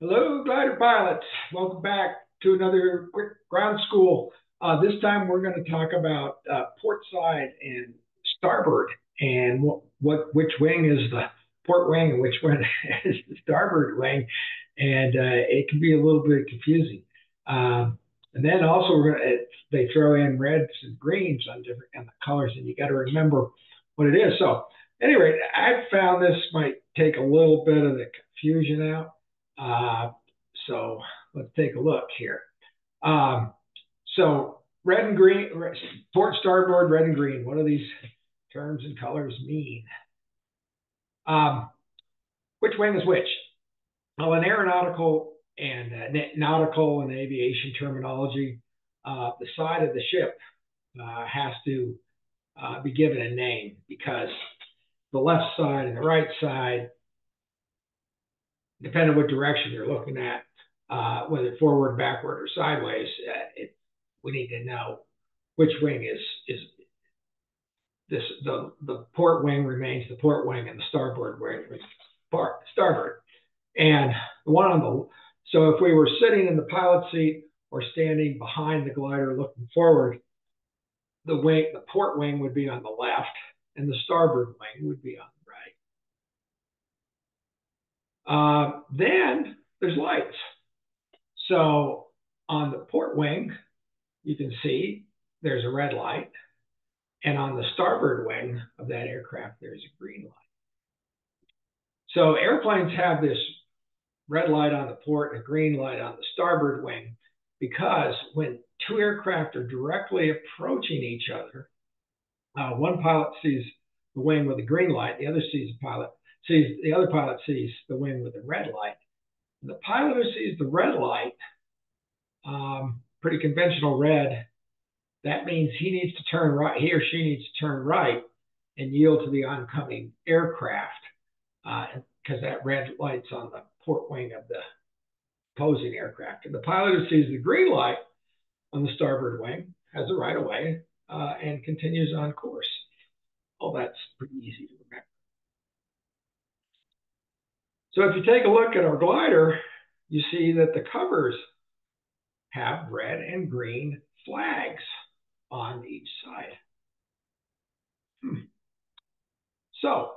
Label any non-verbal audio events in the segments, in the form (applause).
Hello, glider pilots. Welcome back to another quick ground school. Uh, this time we're going to talk about uh, port side and starboard and what, what which wing is the port wing and which one (laughs) is the starboard wing. And uh, it can be a little bit confusing. Um, and then also gonna, they throw in reds and greens on different and the colors, and you got to remember what it is. So, anyway, I found this might take a little bit of the confusion out. Uh, so let's take a look here. Um, so red and green, port starboard, red and green. What do these terms and colors mean? Um, which wing is which? Well, in aeronautical and uh, nautical and aviation terminology, uh, the side of the ship uh, has to uh, be given a name because the left side and the right side depending on what direction you're looking at, uh, whether forward, backward, or sideways, uh, it, we need to know which wing is is this the the port wing remains the port wing and the starboard wing is part starboard. And the one on the so if we were sitting in the pilot seat or standing behind the glider looking forward, the wing the port wing would be on the left and the starboard wing would be on uh, then there's lights. So on the port wing, you can see there's a red light. And on the starboard wing of that aircraft, there's a green light. So airplanes have this red light on the port and a green light on the starboard wing because when two aircraft are directly approaching each other, uh, one pilot sees the wing with a green light, the other sees the pilot sees the other pilot sees the wing with the red light. The pilot who sees the red light, um, pretty conventional red, that means he needs to turn right. He or she needs to turn right and yield to the oncoming aircraft because uh, that red light's on the port wing of the opposing aircraft. And the pilot who sees the green light on the starboard wing has a right of way uh, and continues on course. Oh, that's pretty easy to remember. So if you take a look at our glider, you see that the covers have red and green flags on each side. Hmm. So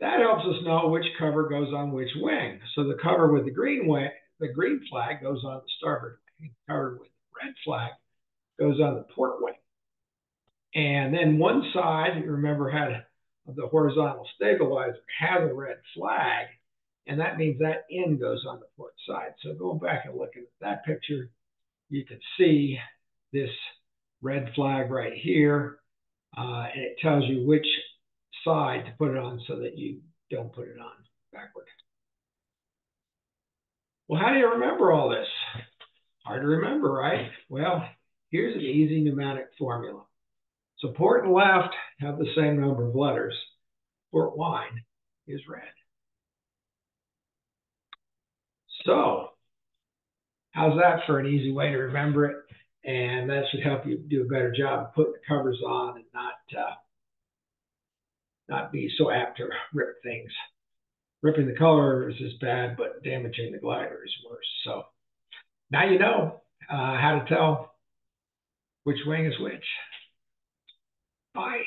that helps us know which cover goes on which wing. So the cover with the green wing, the green flag goes on the starboard wing. The cover with the red flag goes on the port wing. And then one side, you remember, had the horizontal stabilizer has a red flag, and that means that end goes on the port side. So going back and looking at that picture, you can see this red flag right here, uh, and it tells you which side to put it on so that you don't put it on backward. Well, how do you remember all this? Hard to remember, right? Well, here's an easy mnemonic formula. So port and left have the same number of letters. Port wine is red. So, how's that for an easy way to remember it? And that should help you do a better job of putting the covers on and not uh, not be so apt to rip things. Ripping the colors is bad, but damaging the glider is worse. So now you know uh, how to tell which wing is which. Bye.